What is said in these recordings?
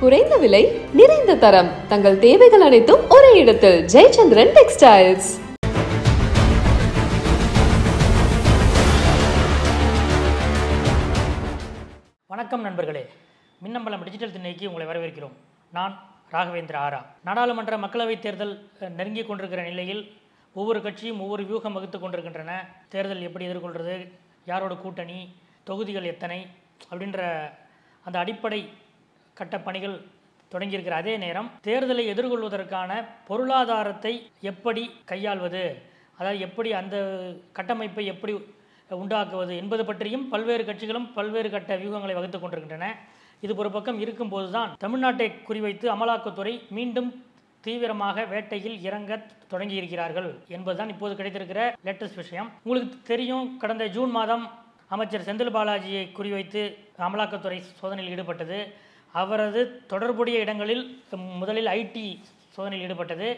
குறைந்த விலை நிறைந்த தரம். தங்கள் தேவைகள் அனைத்தும் ஒரே இடத்தில். ஜெயச்சந்திரன் டெக்ஸ்டைல்ஸ் வணக்கம் நண்பர்களே. மின்னம்பலம் டிஜிட்டல் திண்ணைக்கு உங்களை வரவேற்கிறோம். நான் ராகவேந்திர ஆரா. நாடாளுமன்ற மக்களவைத் தேர்தல் நெருங்கிக் கொண்டிருக்கிற நிலையில் ஒவ்வொரு கட்சியும் ஒவ்வொரு வியூகம் வகுத்து கொண்டிருக்கின்றன. தேர்தல் எப்படி எதிர்கொள்கிறது யாரோட கூட்டணி? தொகுதிகள் எத்தனை? அப்படின்ற அந்த அடிப்படை கட்ட பணிகள் தொடங்கியிருக்கிற அதே நேரம் தேர்தலை எதிர்கொள்வதற்கான பொருளாதாரத்தை எப்படி கையாள்வது? அதாவது எப்படி அந்த கட்டமைப்பை எப்படி உண்டாக்குவது என்பது பற்றியும் பல்வேறு கட்சிகளும் பல்வேறு கட்ட வியூகங்களை வகுத்துக் கொண்டிருக்கின்றன. இது ஒரு பக்கம் இருக்கும்போது தான் தமிழ்நாட்டை குறிவைத்து அமலாக்கத்துறை மீண்டும் தீவிரமாக வேட்டையில் இறங்க தொடங்கியிருக்கிறார்கள் என்பதுதான் இப்போது கிடைத்திருக்கிற லேட்டஸ்ட் விஷயம். உங்களுக்கு தெரியும் கடந்த ஜூன் மாதம் அமைச்சர் செந்தில் பாலாஜியை குறிவைத்து அமலாக்கத்துறை சோதனையில் ஈடுபட்டது. அவரது தொடர்புடைய இடங்களில் முதலில் ஐடி சோதனையில் ஈடுபட்டது.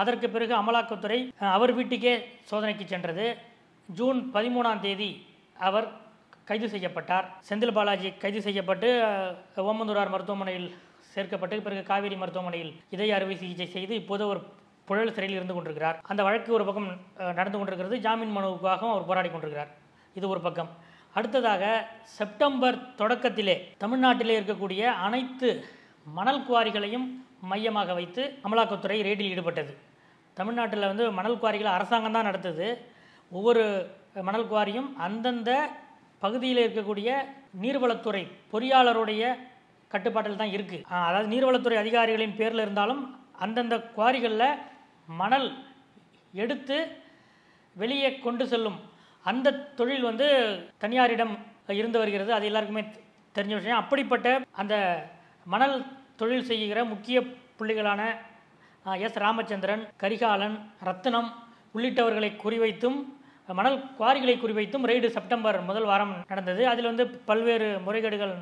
அதற்கு பிறகு அமலாக்கத்துறை அவர் வீட்டுக்கே சோதனைக்கு சென்றது. ஜூன் பதிமூணாம் தேதி அவர் கைது செய்யப்பட்டார். செந்தில் பாலாஜி கைது செய்யப்பட்டு ஓமந்தூரார் மருத்துவமனையில் சேர்க்கப்பட்டு பிறகு காவேரி மருத்துவமனையில் இதய அறுவை சிகிச்சை செய்து இப்போது ஒரு புழல் சிறையில் இருந்து கொண்டிருக்கிறார். அந்த வழக்கு ஒரு பக்கம் நடந்து கொண்டிருக்கிறது. ஜாமீன் மனுவுக்காகவும் அவர் போராடி கொண்டிருக்கிறார். இது ஒரு பக்கம். அடுத்ததாக செப்டம்பர் தொடக்கத்திலே தமிழ்நாட்டிலே இருக்கக்கூடிய அனைத்து மணல் குவாரிகளையும் மையமாக வைத்து அமலாக்கத்துறை ரேட்டில் ஈடுபட்டது. தமிழ்நாட்டில் வந்து மணல் குவாரிகளை அரசாங்கம் தான் நடத்துது. ஒவ்வொரு மணல் குவாரியும் அந்தந்த பகுதியில் இருக்கக்கூடிய நீர்வளத்துறை பொறியாளருடைய கட்டுப்பாட்டில் தான் இருக்குது அதாவது நீர்வளத்துறை அதிகாரிகளின் பேரில் இருந்தாலும் அந்தந்த குவாரிகளில் மணல் எடுத்து வெளியே கொண்டு செல்லும் அந்த தொழில் வந்து தனியாரிடம் இருந்து வருகிறது. அது எல்லாருக்குமே தெரிஞ்ச விஷயம். அப்படிப்பட்ட அந்த மணல் தொழில் செய்கிற முக்கிய புள்ளிகளான எஸ். ராமச்சந்திரன் கரிகாலன் ரத்தினம் உள்ளிட்டவர்களை குறிவைத்தும் மணல் குவாரிகளை குறிவைத்தும் ரெய்டு செப்டம்பர் முதல் வாரம் நடந்தது. அதில் வந்து பல்வேறு முறைகேடுகள்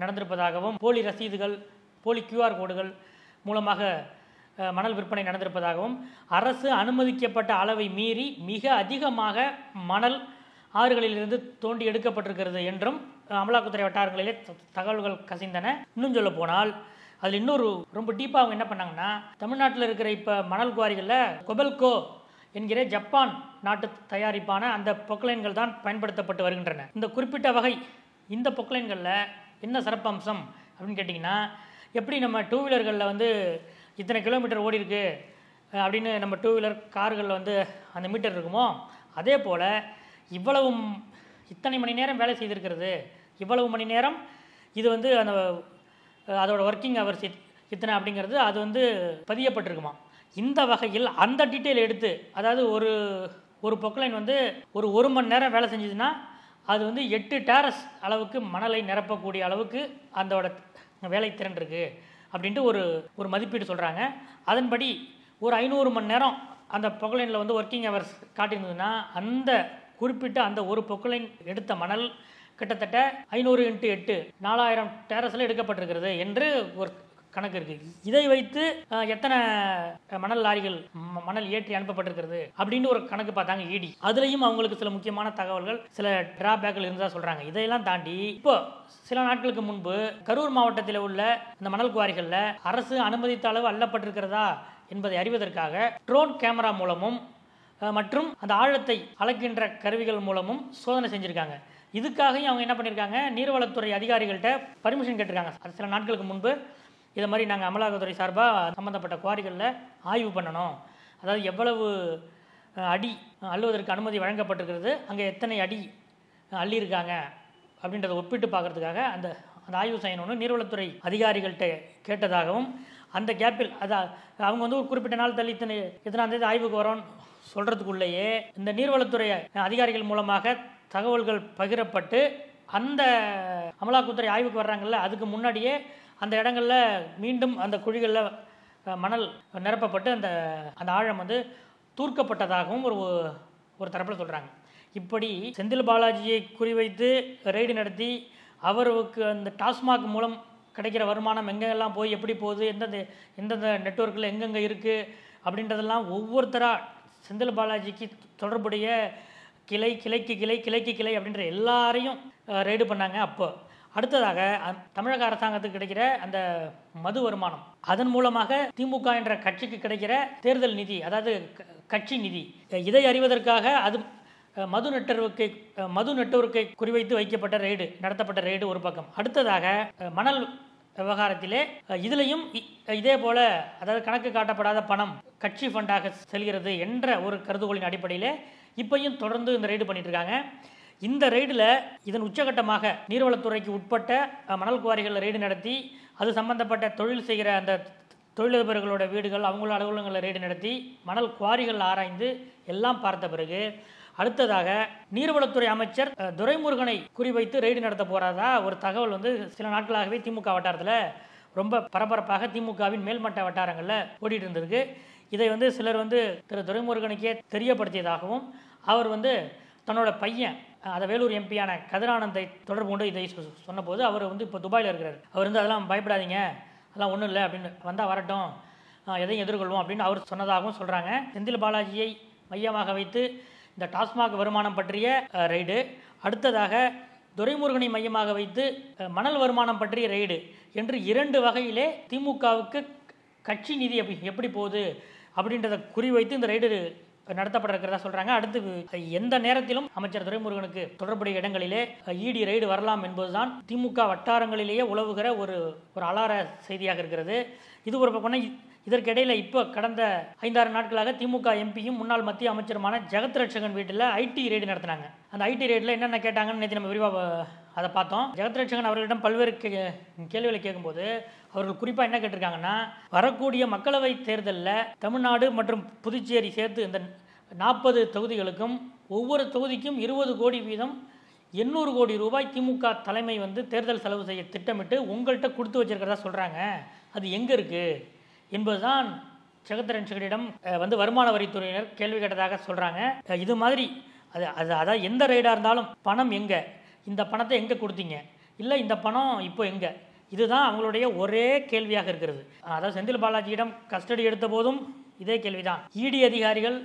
நடந்திருப்பதாகவும் போலி ரசீதுகள் போலி கியூஆர் கோடுகள் மூலமாக மணல் விற்பனை நடந்திருப்பதாகவும் அரசு அனுமதிக்கப்பட்ட அளவை மீறி மிக அதிகமாக மணல் ஆறுகளிலிருந்து தோண்டி எடுக்கப்பட்டிருக்கிறது என்றும் அமலாக்கத்துறை வட்டாரங்களிலே தகவல்கள் கசிந்தன. இன்னும் சொல்ல போனால் அதில் இன்னொரு ரொம்ப டீப்பாக அவங்க என்ன பண்ணாங்கன்னா தமிழ்நாட்டில் இருக்கிற இப்போ மணல் குவாரிகளில் கொபல்கோ என்கிற ஜப்பான் நாட்டு தயாரிப்பான அந்த பொக்லைன்கள் தான் பயன்படுத்தப்பட்டு வருகின்றன. இந்த குறிப்பிட்ட வகை இந்த பொக்லைன்களில் என்ன சிறப்பம்சம் அப்படின்னு கேட்டிங்கன்னா எப்படி நம்ம டூ வீலர்களில் வந்து இத்தனை கிலோமீட்டர் ஓடி இருக்கு அப்படின்னு நம்ம டூ வீலர் கார்களில் வந்து அந்த மீட்டர் இருக்குமோ அதே போல் இவ்வளவும் இத்தனை மணி நேரம் வேலை செய்திருக்கிறது. இவ்வளவு மணி நேரம் இது வந்து அந்த அதோடய அதோட ஒர்க்கிங் ஹவர்ஸ் இத்தனை அப்படிங்கிறது அது வந்து பதியப்பட்டிருக்குமா? இந்த வகையில் அந்த டீட்டெயில் எடுத்து அதாவது ஒரு ஒரு பொக்லைன் வந்து ஒரு ஒரு மணி நேரம் வேலை செஞ்சதுன்னா அது வந்து எட்டு டேரஸ் அளவுக்கு மணலை நிரப்பக்கூடிய அளவுக்கு அதோட வேலை திறன் இருக்குது அப்படின்ட்டு ஒரு ஒரு மதிப்பீடு சொல்கிறாங்க அதன்படி ஒரு ஐநூறு மணி நேரம் அந்த பொக்கலைனில் வந்து ஒர்க்கிங் ஹவர்ஸ் காட்டியிருந்ததுன்னா அந்த குறிப்பிட்ட அந்த ஒரு பொக்கலைன் எடுத்த மணல் கிட்டத்தட்ட ஐநூறு இன்ட்டு எட்டு நாலாயிரம் டேரஸில் எடுக்கப்பட்டிருக்கிறது என்று ஒரு கணக்கு இருக்கு. இதை வைத்து எத்தனை மணல் லாரிகள் மணல் ஏற்றி அனுப்பப்பட்டிருக்கிறது அப்படின்னு ஒரு கணக்கு பார்த்தாங்க இடி அதுலேயும் அவங்களுக்கு சில முக்கியமான தகவல்கள் சில டிராபேக்கள் இருந்தால் சொல்றாங்க. இதையெல்லாம் தாண்டி இப்போ சில நாட்களுக்கு முன்பு கரூர் மாவட்டத்தில் உள்ள இந்த மணல் குவாரிகளில் அரசு அனுமதித்த அளவு அள்ளப்பட்டிருக்கிறதா என்பதை அறிவதற்காக ட்ரோன் கேமரா மூலமும் மற்றும் அந்த ஆழத்தை அளக்கின்ற கருவிகள் மூலமும் சோதனை செஞ்சுருக்காங்க. இதுக்காகவும் அவங்க என்ன பண்ணியிருக்காங்க நீர்வளத்துறை அதிகாரிகள்கிட்ட பர்மிஷன் கேட்டிருக்காங்க. சில நாட்களுக்கு முன்பு இதை மாதிரி நாங்கள் அமலாக்கத்துறை சார்பாக சம்மந்தப்பட்ட குவாரிகளில் ஆய்வு பண்ணணும். அதாவது எவ்வளவு அடி அள்ளுவதற்கு அனுமதி வழங்கப்பட்டிருக்கிறது அங்கே எத்தனை அடி அள்ளியிருக்காங்க அப்படின்றத ஒப்பிட்டு பார்க்கறதுக்காக அந்த அந்த ஆய்வு செய்யணும்னு நீர்வளத்துறை அதிகாரிகள்கிட்ட கேட்டதாகவும் அந்த கேப்பில் அதை அவங்க வந்து ஒரு குறிப்பிட்ட நாள் தள்ளி இத்தனை இத்தனாம் தேதி ஆய்வுக்கு வரோன்னு சொல்கிறதுக்குள்ளேயே இந்த நீர்வளத்துறை அதிகாரிகள் மூலமாக தகவல்கள் பகிரப்பட்டு அந்த அமலாக்கத்துறை ஆய்வுக்கு வர்றாங்கல்ல அதுக்கு முன்னாடியே அந்த இடங்களில் மீண்டும் அந்த குழிகளில் மணல் நிரப்பப்பட்டு அந்த அந்த ஆழம் வந்து தூர்க்கப்பட்டதாகவும் ஒரு ஒரு தரப்பில் சொல்கிறாங்க இப்படி செந்தில் பாலாஜியை குறிவைத்து ரெய்டு நடத்தி அவருக்கு அந்த டாஸ்மாக் மூலம் கிடைக்கிற வருமானம் எங்கெல்லாம் போய் எப்படி போகுது எந்தெந்த எந்தெந்த நெட்வொர்க்கில் எங்கெங்கே இருக்குது அப்படின்றதெல்லாம் ஒவ்வொருத்தராக செந்தில் பாலாஜிக்கு தொடர்புடைய கிளை கிளைக்கு கிளை கிளைக்கு கிளை அப்படின்ற எல்லாரையும் ரெய்டு பண்ணாங்க அப்போ. அடுத்ததாக தமிழக அரசாங்கத்துக்கு கிடைக்கிற அந்த மது வருமானம். அதன் மூலமாக திமுக என்ற கட்சிக்கு கிடைக்கிற தேர்தல் நிதி அதாவது க- கட்சி நிதி. இதை அறிவதற்காக அது மது நெட்வொர்க்கை மது நெட்வொர்க்கை குறிவைத்து வைக்கப்பட்ட ரெய்டு நடத்தப்பட்ட ரெய்டு ஒரு பக்கம். அடுத்ததாக மணல் விவகாரத்திலே அஹ், இதிலையும் இ- இதே போல அதாவது கணக்கு காட்டப்படாத பணம் கட்சி ஃபண்டாக செல்கிறது என்ற ஒரு கருதுகோளின் அடிப்படையில் இப்பையும் தொடர்ந்து இந்த ரெய்டு பண்ணிட்டு இருக்காங்க. இந்த ரெய்டில் இதன் உச்சகட்டமாக நீர்வளத்துறைக்கு உட்பட்ட மணல் குவாரிகளில் ரெய்டு நடத்தி அது சம்பந்தப்பட்ட தொழில் செய்கிற அந்த தொழிலதிபர்களோட வீடுகள் அவங்களோட அலுவலகங்களில் ரெய்டு நடத்தி மணல் குவாரிகள் ஆராய்ந்து எல்லாம் பார்த்த பிறகு அடுத்ததாக நீர்வளத்துறை அமைச்சர் துரைமுருகனை குறிவைத்து ரெய்டு நடத்த போகிறதா ஒரு தகவல் வந்து சில நாட்களாகவே திமுக வட்டாரத்தில் ரொம்ப பரபரப்பாக திமுகவின் மேல்மட்ட வட்டாரங்களில் ஓடிட்டு இருந்திருக்கு. இதை வந்து சிலர் வந்து திரு துரைமுருகனுக்கே தெரியப்படுத்தியதாகவும் அவர் வந்து தன்னோட பையன் அதை வேலூர் எம்பியான கதிரானந்தை தொடர்பு கொண்டு இதை சொ- சொன்னபோது அவர் வந்து இப்போ துபாயில் இருக்கிறார். அவர் வந்து அதெல்லாம் பயப்படாதீங்க. அதெல்லாம் ஒன்றும் இல்லை அப்படின்னு வந்தால் வரட்டும். எதையும் எதிர்கொள்வோம் அப்படின்னு அவர் சொன்னதாகவும் சொல்கிறாங்க செந்தில் பாலாஜியை மையமாக வைத்து இந்த டாஸ்மாக் வருமானம் பற்றிய ரைடு அடுத்ததாக துரைமுருகனை மையமாக வைத்து மணல் வருமானம் பற்றிய ரெய்டு என்று இரண்டு வகையிலே திமுகவுக்கு கட்சி நிதி எப்படி எப்படி போகுது அப்படின்றத குறிவைத்து இந்த ரெய்டு நடத்தப்பட இருக்கிறதா சொல்றாங்க. அடுத்து எந்த நேரத்திலும் அமைச்சர் துரைமுருகனுக்கு தொடர்புடைய இடங்களிலே இடி ரைடு வரலாம் என்பதுதான் திமுக வட்டாரங்களிலேயே உலவுகிற ஒரு ஒரு அலார செய்தியாக இருக்கிறது. இது ஒரு பக்கம் இதற்கிடையில் இப்போ கடந்த ஐந்தாறு நாட்களாக திமுக எம்பியும் முன்னாள் மத்திய அமைச்சருமான ஜெகத் ரட்சகன் வீட்டில் ஐடி ரெய்டு நடத்தினாங்க. அந்த ஐடி ரெய்டில் என்னென்ன கேட்டாங்கன்னு நேற்று நம்ம விரிவாக அதை பார்த்தோம். ஜெகத்ரட்சகன் அவர்களிடம் பல்வேறு கே- கேள்விகளை கேட்கும்போது அவர்கள் குறிப்பாக என்ன கேட்டிருக்காங்கன்னா வரக்கூடிய மக்களவை தேர்தலில் தமிழ்நாடு மற்றும் புதுச்சேரி சேர்த்து இந்த நாற்பது தொகுதிகளுக்கும் ஒவ்வொரு தொகுதிக்கும் இருபது கோடி வீதம் எண்ணூறு கோடி ரூபாய் திமுக தலைமை வந்து தேர்தல் செலவு செய்ய திட்டமிட்டு உங்கள்கிட்ட கொடுத்து வச்சிருக்கிறதா சொல்கிறாங்க அது எங்கே இருக்குது என்பதுதான் ஜெகத்ரஞ்சகனிடம் வந்து வருமான வரித்துறையினர் கேள்வி கேட்டதாக சொல்கிறாங்க இது மாதிரி அது அது அதாவது எந்த ரைடாக இருந்தாலும் பணம் எங்கே? இந்த பணத்தை எங்கே கொடுத்தீங்க? இல்லை இந்த பணம் இப்போ எங்கே? இதுதான் அவங்களுடைய ஒரே கேள்வியாக இருக்கிறது. அதாவது செந்தில் பாலாஜியிடம் கஸ்டடி எடுத்த போதும் இதே கேள்விதான். இடி அதிகாரிகள்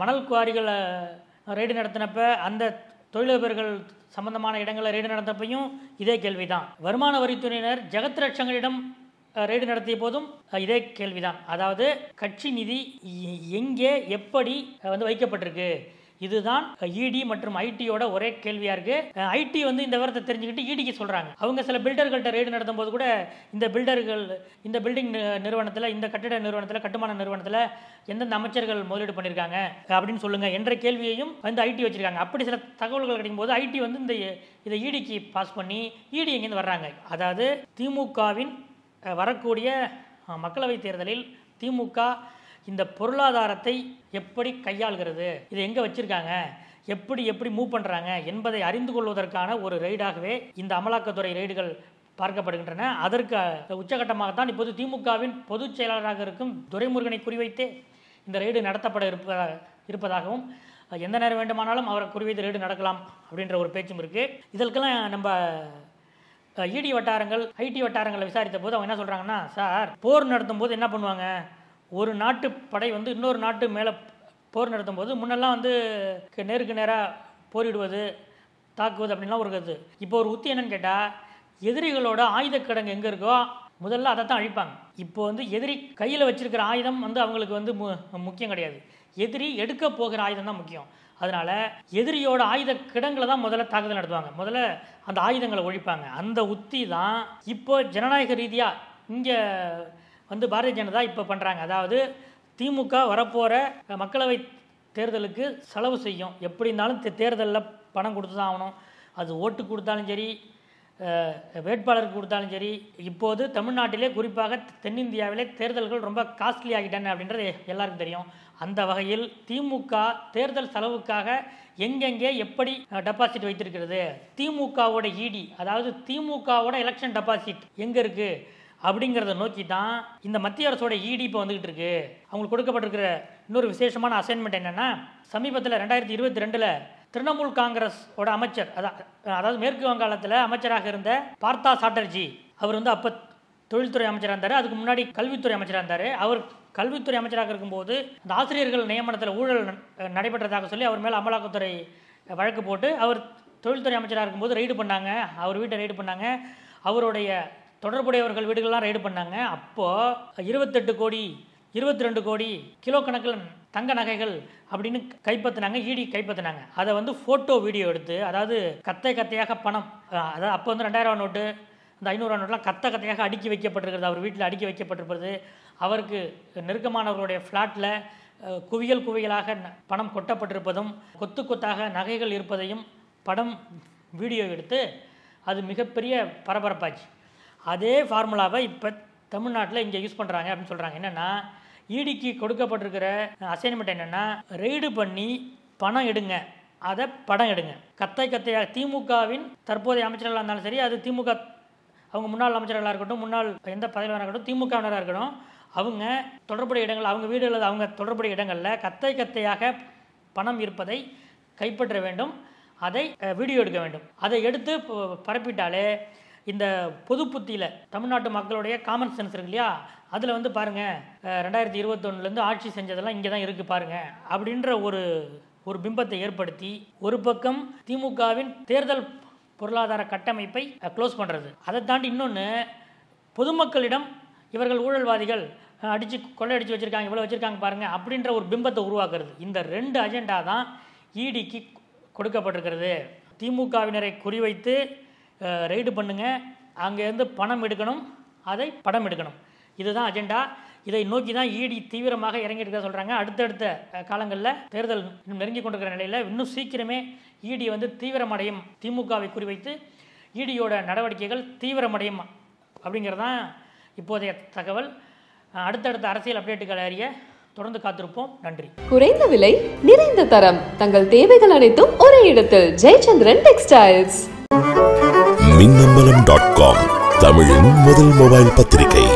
மணல் குவாரிகளை ரெய்டு நடத்தினப்ப அந்த தொழிலதிபர்கள் சம்பந்தமான இடங்களில் ரெய்டு நடத்தப்பையும் இதே கேள்விதான். வருமான வரித்துறையினர் ஜெகத் ரட்சங்களிடம் ரெய்டு நடத்திய போதும் இதே கேள்விதான். அதாவது கட்சி நிதி எங்கே எப்படி வந்து வைக்கப்பட்டிருக்கு? இதுதான் இடி மற்றும் ஐடியோட ஒரே கேள்வியா இருக்கு. ஐடி வந்து இந்த விவரத்தை தெரிஞ்சுக்கிட்டு இடிக்கு சொல்றாங்க. அவங்க சில பில்டர்கள்ட்ட ரெய்டு நடத்தும் போது கூட இந்த பில்டர்கள் இந்த பில்டிங் நிறுவனத்தில் இந்த கட்டிட நிறுவனத்தில் கட்டுமான நிறுவனத்தில் எந்தெந்த அமைச்சர்கள் முதலீடு பண்ணியிருக்காங்க அப்படின்னு சொல்லுங்க. என்ற கேள்வியையும் வந்து ஐடி வச்சிருக்காங்க. அப்படி சில தகவல்கள் கிடைக்கும் போது ஐடி வந்து இந்த இதை இடிக்கு பாஸ் பண்ணி இடி எங்கேருந்து வர்றாங்க? அதாவது திமுகவின் வரக்கூடிய மக்களவை மக்களவைத் தேர்தலில் திமுக இந்த பொருளாதாரத்தை எப்படி கையாள்கிறது? இதை எங்கே வச்சிருக்காங்க? எப்படி எப்படி மூவ் பண்ணுறாங்க என்பதை அறிந்து கொள்வதற்கான ஒரு ரெய்டாகவே இந்த அமலாக்கத்துறை ரெய்டுகள் பார்க்கப்படுகின்றன. அதற்கு உச்சகட்டமாகத்தான் இப்போது திமுகவின் பொதுச் செயலாளராக இருக்கும் துரைமுருகனை குறிவைத்தே இந்த ரெய்டு நடத்தப்பட இருப்ப இருப்பதாகவும் எந்த நேரம் வேண்டுமானாலும் அவரை குறிவைத்து ரெய்டு நடக்கலாம் அப்படின்ற ஒரு பேச்சும் இருக்குது இதற்கெல்லாம் நம்ம இடி வட்டாரங்கள் ஐடி வட்டாரங்களை விசாரித்த போது அவங்க என்ன சொல்கிறாங்கன்னா சார் போர் நடத்தும் போது என்ன பண்ணுவாங்க? ஒரு நாட்டு படை வந்து இன்னொரு நாட்டு மேலே போர் நடத்தும் போது முன்னெல்லாம் வந்து நேருக்கு நேராக போரிடுவது தாக்குவது அப்படின்லாம் ஒரு கருத்து இப்போ ஒரு உத்தி என்னன்னு கேட்டால் எதிரிகளோட ஆயுத கிடங்கு எங்கே இருக்கோ முதல்ல அதை தான் அழிப்பாங்க. இப்போ வந்து எதிரி கையில் வச்சிருக்கிற ஆயுதம் வந்து அவங்களுக்கு வந்து மு- முக்கியம் கிடையாது. எதிரி எடுக்க போகிற ஆயுதம் தான் முக்கியம். அதனால் எதிரியோட ஆயுத கிடங்களை தான் முதல்ல தாக்குதல் நடத்துவாங்க. முதல்ல அந்த ஆயுதங்களை ஒழிப்பாங்க. அந்த உத்தி தான் இப்போ ஜனநாயக ரீதியாக இங்கே வந்து பாரதிய ஜனதா இப்போ பண்ணுறாங்க அதாவது திமுக வரப்போகிற மக்களவை தேர்தலுக்கு செலவு செய்யும். எப்படி இருந்தாலும் தே- தேர்தலில் பணம் கொடுத்து தான் ஆகணும். அது ஓட்டு கொடுத்தாலும் சரி வேட்பாளருக்கு கொடுத்தாலும் சரி இப்போது தமிழ்நாட்டிலே குறிப்பாக தென்னிந்தியாவிலே தேர்தல்கள் ரொம்ப காஸ்ட்லி ஆகிட்டன அப்படின்றது எல்லாருக்கும் தெரியும். அந்த வகையில் திமுக தேர்தல் செலவுக்காக எங்கெங்கே எப்படி டெபாசிட் வைத்திருக்கிறது? திமுகவோட இடி அதாவது திமுகவோட எலெக்ஷன் டெபாசிட் எங்கே இருக்குது அப்படிங்கிறத நோக்கி தான் இந்த மத்திய அரசோட இடி இப்போ வந்துகிட்டு இருக்கு. அவங்களுக்கு கொடுக்கப்பட்டிருக்கிற இன்னொரு விசேஷமான அசைன்மெண்ட் என்னன்னா சமீபத்தில் ரெண்டாயிரத்தி இருபத்தி ரெண்டில் திரிணாமுல் காங்கிரஸோட அமைச்சர் அதான் அதாவது மேற்கு வங்காளத்தில் அமைச்சராக இருந்த பார்த்தா சாட்டர்ஜி அவர் வந்து அப்போ தொழில்துறை அமைச்சராக இருந்தார். அதுக்கு முன்னாடி கல்வித்துறை அமைச்சராக இருந்தார். அவர் கல்வித்துறை அமைச்சராக இருக்கும்போது அந்த ஆசிரியர்கள் நியமனத்தில் ஊழல் ந- நடைபெற்றதாக சொல்லி அவர் மேலே அமலாக்கத்துறை வழக்கு போட்டு அவர் தொழில்துறை அமைச்சராக இருக்கும்போது ரைடு பண்ணாங்க. அவர் வீட்டை ரைடு பண்ணாங்க. அவருடைய தொடர்புடையவர்கள் வீடுகள்லாம் ரைடு பண்ணாங்க. அப்போது இருபத்தெட்டு கோடி இருபத்தி ரெண்டு கோடி கிலோ கணக்கில் தங்க நகைகள் அப்படின்னு கைப்பற்றினாங்க ஈடி கைப்பற்றினாங்க அதை வந்து ஃபோட்டோ வீடியோ எடுத்து அதாவது கத்தை கத்தையாக பணம் அதாவது அப்போ வந்து ரெண்டாயிரம் நோட்டு இந்த ஐநூறுவா நோட்லாம் கத்த கத்தையாக அடுக்கி வைக்கப்பட்டிருக்கிறது. அவர் வீட்டில் அடுக்கி வைக்கப்பட்டிருப்பது. அவருக்கு நெருக்கமானவர்களுடைய ஃப்ளாட்டில் குவியல் குவியலாக பணம் கொட்டப்பட்டிருப்பதும் கொத்து கொத்தாக நகைகள் இருப்பதையும் படம் வீடியோ எடுத்து அது மிகப்பெரிய பரபரப்பாச்சு. அதே ஃபார்முலாவை இப்போ தமிழ்நாட்டில் இங்கே யூஸ் பண்ணுறாங்க அப்படின்னு சொல்கிறாங்க என்னென்னா ஈடிக்கு கொடுக்கப்பட்டிருக்கிற அசைன்மெண்ட் என்னென்னா ரெய்டு பண்ணி பணம் எடுங்க. அதை படம் எடுங்க. கத்தை கத்தையாக திமுகவின் தற்போதைய அமைச்சர்களாக இருந்தாலும் சரி அது திமுக அவங்க முன்னாள் அமைச்சர்களாக இருக்கட்டும் முன்னாள் எந்த பதவியாக இருக்கட்டும் திமுகவினராக இருக்கட்டும் அவங்க தொடர்புடைய இடங்கள் அவங்க வீடு அல்லது அவங்க தொடர்புடைய இடங்களில் கத்தை கத்தையாக பணம் இருப்பதை கைப்பற்ற வேண்டும். அதை வீடியோ எடுக்க வேண்டும். அதை எடுத்து பரப்பிட்டாலே இந்த பொது புத்தியில் தமிழ்நாட்டு மக்களுடைய காமன் சென்ஸ் இருக்கு இல்லையா? அதில் வந்து பாருங்கள் ரெண்டாயிரத்தி இருபத்தொன்னுலேருந்து ஆட்சி செஞ்சதெல்லாம் இங்கே தான் இருக்குது பாருங்கள் அப்படின்ற ஒரு ஒரு பிம்பத்தை ஏற்படுத்தி ஒரு பக்கம் திமுகவின் தேர்தல் பொருளாதார கட்டமைப்பை க்ளோஸ் பண்ணுறது அதை தாண்டி இன்னொன்று பொதுமக்களிடம் இவர்கள் ஊழல்வாதிகள் அடித்து அடிச்சு கொள்ளையடிச்சு வச்சுருக்காங்க இவ்வளோ வச்சுருக்காங்க பாருங்கள் அப்படின்ற ஒரு பிம்பத்தை உருவாக்குறது. இந்த ரெண்டு அஜெண்டா தான் ஈடிக்கு கொடுக்கப்பட்டிருக்கிறது. திமுகவினரை குறிவைத்து ரெய்டு பண்ணுங்கள் அங்கேருந்து பணம் எடுக்கணும். அதை படம் எடுக்கணும். இதுதான் அஜெண்டா இதை நோக்கி தான் ஈடி தீவிரமாக இறங்கிட்டு இருக்க சொல்கிறாங்க அடுத்தடுத்த காலங்களில் தேர்தல் இன்னும் நெருங்கி கொண்டிருக்கிற நிலையில் இன்னும் சீக்கிரமே ஈடி வந்து தீவிரமடையும். திமுகவை குறிவைத்து ஈடியோட நடவடிக்கைகள் தீவிரமடையும் அப்படிங்கிறதான் இப்போதைய தகவல். அடுத்தடுத்த அரசியல் அப்டேட்டுகளை அறிய தொடர்ந்து காத்திருப்போம். நன்றி. குறைந்த விலை நிறைந்த தரம். தங்கள் தேவைகள் அனைத்தும் ஒரே இடத்தில். Jayachandran textiles Minnambalam dot com தமிழின் முதல் மொபைல் பத்திரிகை.